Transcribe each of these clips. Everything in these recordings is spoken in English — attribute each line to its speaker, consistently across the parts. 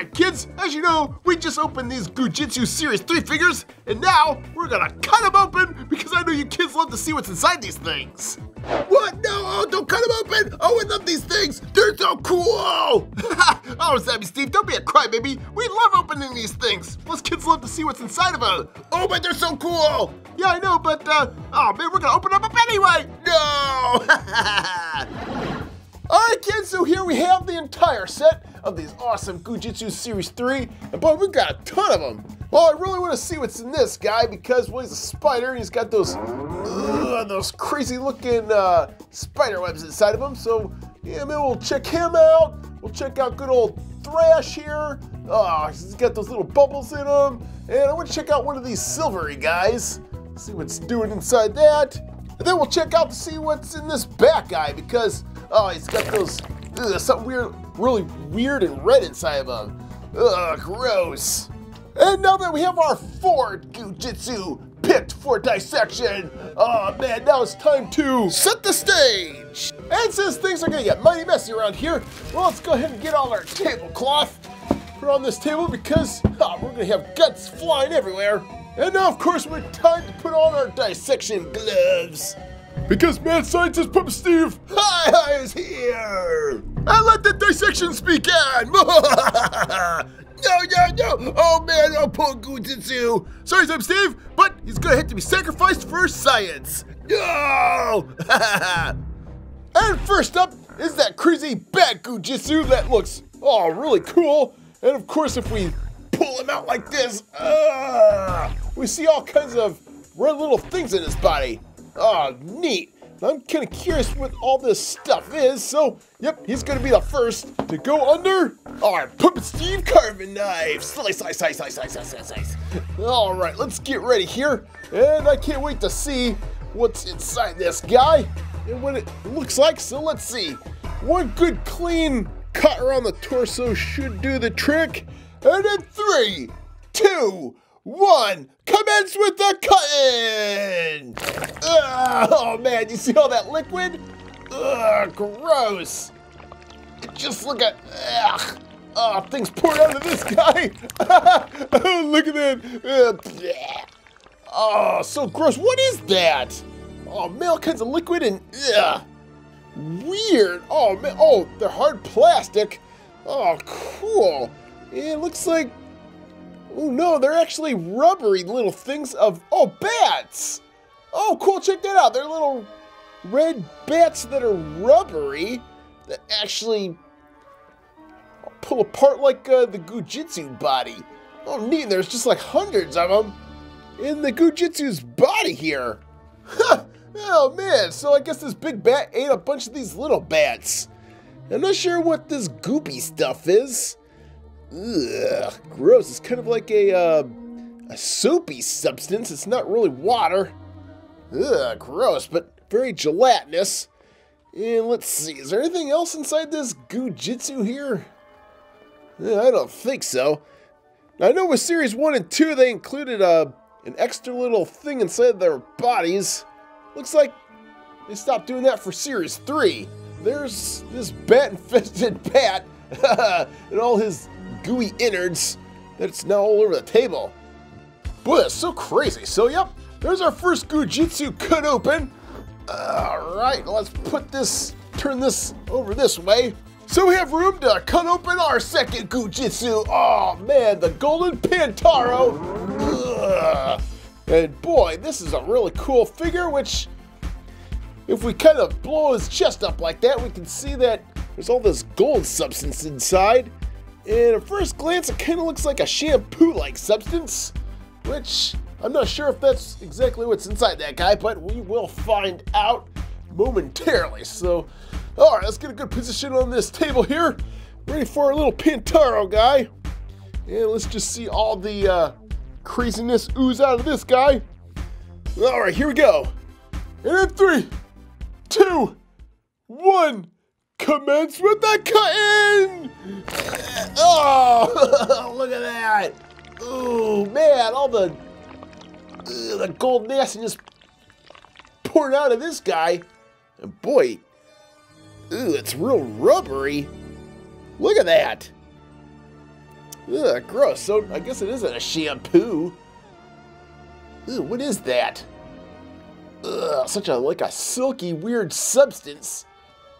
Speaker 1: Alright kids, as you know, we just opened these Goo Jit Zu Series 3 figures, and now we're gonna cut them open because I know you kids love to see what's inside these things. What? No, oh, don't cut them open! Oh, I love these things! They're so cool! oh, Sammy Steve, don't be a crybaby. We love opening these things. Plus, kids love to see what's inside of them. Oh, but they're so cool! Yeah, I know, but, uh, oh man, we're gonna open them up anyway! No! Alright kids, so here we have the entire set of these awesome Goo Jit Zu Series 3, and boy, we've got a ton of them. Well, I really want to see what's in this guy because, well, he's a spider, he's got those, uh, those crazy looking uh, spider webs inside of him, so yeah, maybe we'll check him out. We'll check out good old Thrash here. Oh, he's got those little bubbles in him. And I want to check out one of these silvery guys. See what's doing inside that. And then we'll check out to see what's in this back guy because Oh, he's got those, ugh, something weird, really weird and red inside of him. Ugh, gross. And now that we have our four Goo Jit Zu picked for dissection, oh man, now it's time to set the stage. And since things are gonna get mighty messy around here, well, let's go ahead and get all our tablecloth, put on this table because oh, we're gonna have guts flying everywhere. And now, of course, we're time to put on our dissection gloves. Because mad scientist Puppet Steve hi, hi is here! And let the dissection begin! no, no, no! Oh man, oh poor Goo Jit Zu! Sorry, I'm Steve, but he's gonna have to be sacrificed for science! No! and first up is that crazy bat Goo Jit Zu that looks, oh, really cool. And of course, if we pull him out like this, uh, we see all kinds of red little things in his body. Oh, neat. I'm kind of curious what all this stuff is, so yep, he's gonna be the first to go under our Puppet Steve carving knife. Slice, slice, slice, slice, slice, slice, slice. All right, let's get ready here, and I can't wait to see what's inside this guy and what it looks like. So let's see. One good clean cut around the torso should do the trick. And in three, two, one, commence with the cutting! Ugh, oh man, you see all that liquid? Ugh, gross. Just look at, ugh. Oh, things pouring out of this guy. oh, look at that. oh, so gross. What is that? Oh, man, all kinds of liquid and, ugh. Weird. Oh, man. Oh, they're hard plastic. Oh, cool. It looks like Oh no, they're actually rubbery little things of, oh, bats! Oh, cool, check that out. They're little red bats that are rubbery that actually pull apart like uh, the Goo Jit Zu body. Oh, neat, there's just like hundreds of them in the Goo Jit Zu's body here. oh man, so I guess this big bat ate a bunch of these little bats. I'm not sure what this goopy stuff is. Ugh, gross. It's kind of like a, uh, a soapy substance. It's not really water. Ugh, gross, but very gelatinous. And let's see, is there anything else inside this Goo Jit Zu here? I don't think so. I know with Series 1 and 2, they included uh, an extra little thing inside their bodies. Looks like they stopped doing that for Series 3. There's this bat-infested bat and all his gooey innards that's now all over the table. Boy, that's so crazy. So, yep, there's our first Goo Jit Zu cut open. All right, let's put this, turn this over this way. So we have room to cut open our second Goo Jit Zu. Oh man, the Golden Pantaro. Ugh. And boy, this is a really cool figure, which if we kind of blow his chest up like that, we can see that there's all this gold substance inside. And at first glance, it kind of looks like a shampoo-like substance, which I'm not sure if that's exactly what's inside that guy, but we will find out momentarily. So, all right, let's get a good position on this table here. Ready for our little Pantaro guy. And let's just see all the uh, craziness ooze out of this guy. All right, here we go. And in three, two, one. Commence with the cutting! Oh, look at that! Oh man, all the uh, the gold nastiness poured out of this guy. And boy, ooh, it's real rubbery. Look at that. Ugh, gross. So I guess it isn't a shampoo. Ugh, what is that? Ugh, such a like a silky weird substance.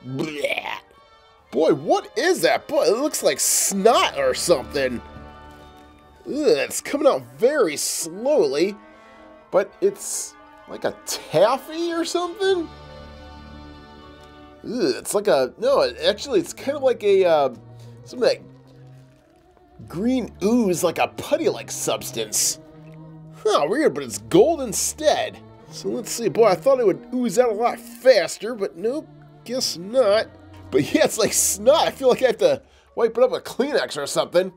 Speaker 1: Boy, what is that? Boy, it looks like snot or something. Ugh, it's coming out very slowly, but it's like a taffy or something. Ugh, it's like a no. Actually, it's kind of like a uh, some of that green ooze, like a putty-like substance. Huh, weird, but it's gold instead. So let's see. Boy, I thought it would ooze out a lot faster, but nope, guess not. But yeah, it's like snot. I feel like I have to wipe it up with Kleenex or something.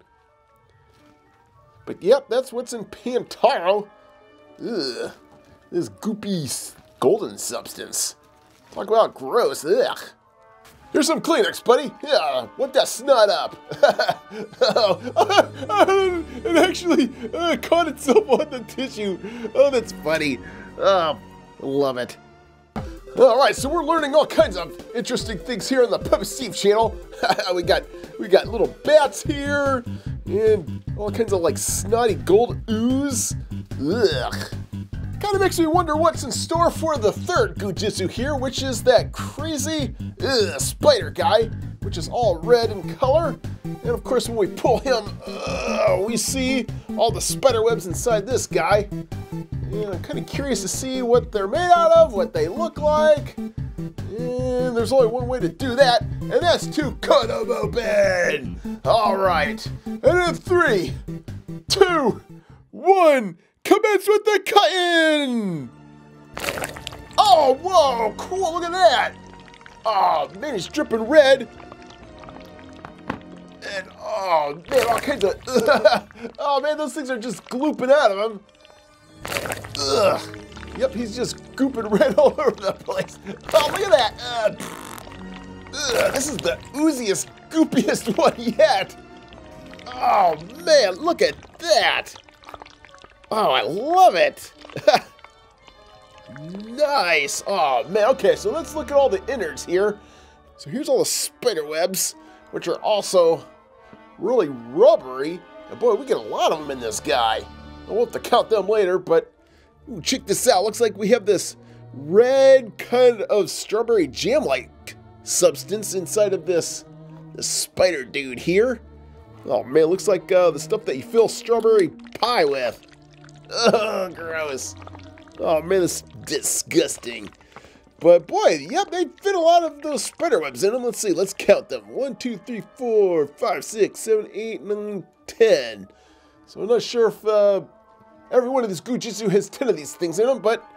Speaker 1: But yep, that's what's in Pantaro. Ugh. This goopy golden substance. Talk about gross. Ugh. Here's some Kleenex, buddy. Yeah, wipe that snot up. oh, it actually uh, caught itself on the tissue. Oh, that's funny. Oh, love it. All right, so we're learning all kinds of interesting things here on the Puppet Steve channel. we got we got little bats here, and all kinds of like snotty gold ooze. Ugh. Kind of makes me wonder what's in store for the third Goo Jit Zu here, which is that crazy ugh, spider guy, which is all red in color. And of course, when we pull him, uh, we see all the spider webs inside this guy. I'm kind of curious to see what they're made out of, what they look like. And there's only one way to do that, and that's to cut them open. All right. And in three, two, one, commence with the cutting. Oh, whoa, cool, look at that. Oh, man, he's dripping red. And, oh, man, all kinds of, oh, man, those things are just glooping out of him. Ugh. Yep, he's just gooping red all over the place. Oh, look at that. Uh, ugh, this is the ooziest, goopiest one yet. Oh, man, look at that. Oh, I love it. nice. Oh, man. Okay, so let's look at all the innards here. So here's all the spider webs, which are also really rubbery. And boy, we get a lot of them in this guy. We'll have to count them later, but ooh, check this out. Looks like we have this red kind of strawberry jam-like substance inside of this, this spider dude here. Oh man, looks like uh, the stuff that you fill strawberry pie with. Ugh, gross. Oh man, this is disgusting. But boy, yep, they fit a lot of those spider webs in them. Let's see, let's count them. One, two, three, four, five, six, seven, eight, nine, ten. So I'm not sure if uh, every one of these Goo Jit Zu has 10 of these things in them, but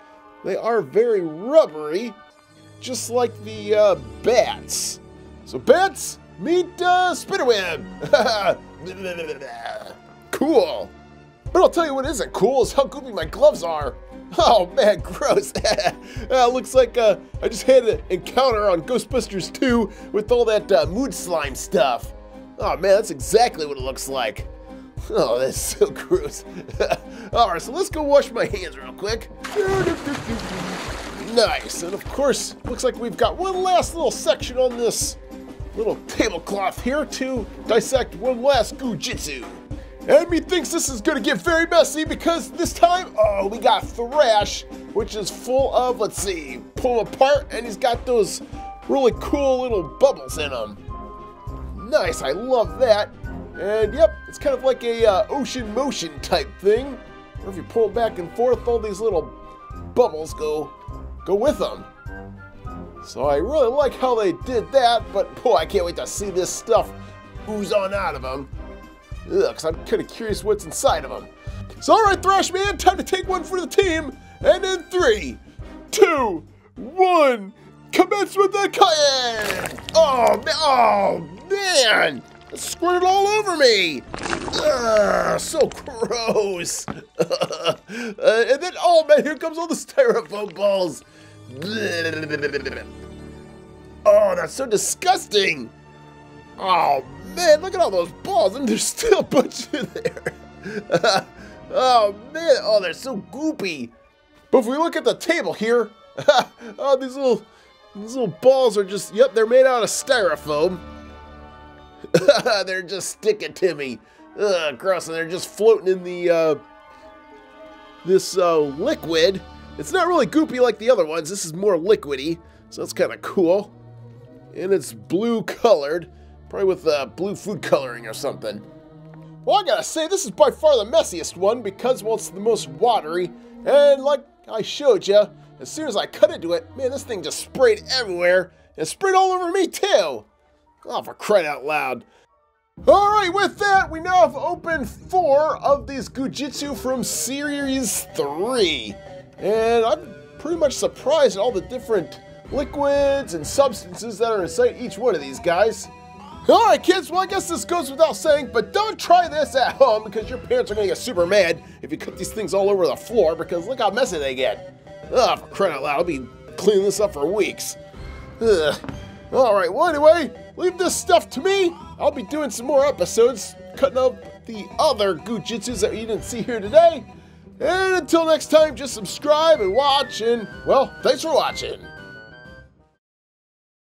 Speaker 1: they are very rubbery, just like the uh, bats. So bats, meet uh, Spiderweb. cool. But I'll tell you what isn't cool is how goopy my gloves are. Oh man, gross. uh, looks like uh, I just had an encounter on Ghostbusters 2 with all that uh, mood slime stuff. Oh man, that's exactly what it looks like. Oh, that's so gross. Alright, so let's go wash my hands real quick. Nice, and of course, looks like we've got one last little section on this little tablecloth here to dissect one last Goo Jit Zu. And methinks this is gonna get very messy because this time, oh, we got Thrash, which is full of, let's see, pull apart, and he's got those really cool little bubbles in him. Nice, I love that. And yep, it's kind of like a uh, ocean motion type thing. Or if you pull back and forth, all these little bubbles go go with them. So I really like how they did that, but boy, I can't wait to see this stuff ooze on out of them. Ugh, because I'm kind of curious what's inside of them. So all right, Thrash Man, time to take one for the team. And in three, two, one, commence with the cut. Oh, oh, man. Squirted all over me! Ugh, so gross! uh, and then, oh man, here comes all the styrofoam balls! Oh, that's so disgusting! Oh man, look at all those balls, and there's still a bunch in there. oh man, oh, they're so goopy. But if we look at the table here, oh, these little, these little balls are just, yep, they're made out of styrofoam. They're just sticking to me. Ugh, gross, and they're just floating in the, uh, this, uh, liquid. It's not really goopy like the other ones. This is more liquidy, so that's kind of cool. And it's blue colored, probably with, uh, blue food coloring or something. Well, I gotta say, this is by far the messiest one because, well, it's the most watery. And like I showed you, as soon as I cut into it, man, this thing just sprayed everywhere. And sprayed all over me, too. Oh, for crying out loud. Alright, with that, we now have opened four of these Goo Jit Zu from Series 3. And I'm pretty much surprised at all the different liquids and substances that are inside each one of these guys. Alright kids, well I guess this goes without saying, but don't try this at home because your parents are going to get super mad if you cut these things all over the floor because look how messy they get. Ugh, for crying out loud, I'll be cleaning this up for weeks. Ugh. Alright, well anyway, leave this stuff to me. I'll be doing some more episodes, cutting up the other Goo Jit Zus that you didn't see here today. And until next time, just subscribe and watch, and well, thanks for watching.